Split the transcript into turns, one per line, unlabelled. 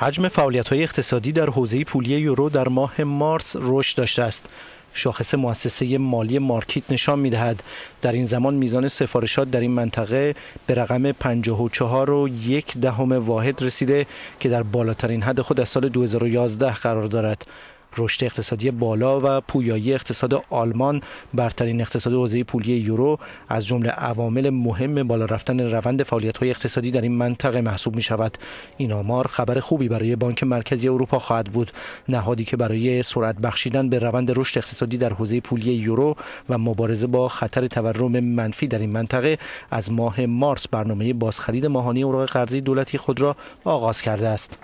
حجم فعالیت‌های اقتصادی در حوزه پولی یورو در ماه مارس رشد داشته است. شاخص مؤسسه مالی مارکیت نشان می‌دهد در این زمان میزان سفارشات در این منطقه به رقم 54 و یک دهم واحد رسیده که در بالاترین حد خود از سال 2011 قرار دارد. رشد اقتصادی بالا و پویایی اقتصاد آلمان برترین اقتصاد حوزه پولی یورو. از جمله عوامل مهم بالا رفتن روند فعالیت‌های اقتصادی در این منطقه محسوب می شود این آمار خبر خوبی برای بانک مرکزی اروپا خواهد بود. نهادی که برای سرعت بخشیدن به روند رشد اقتصادی در حوزه پولی یورو و مبارزه با خطر تورم منفی در این منطقه از ماه مارس برنامه بازخرید ماهانه اوراق قرضه دولتی خود را آغاز کرده است.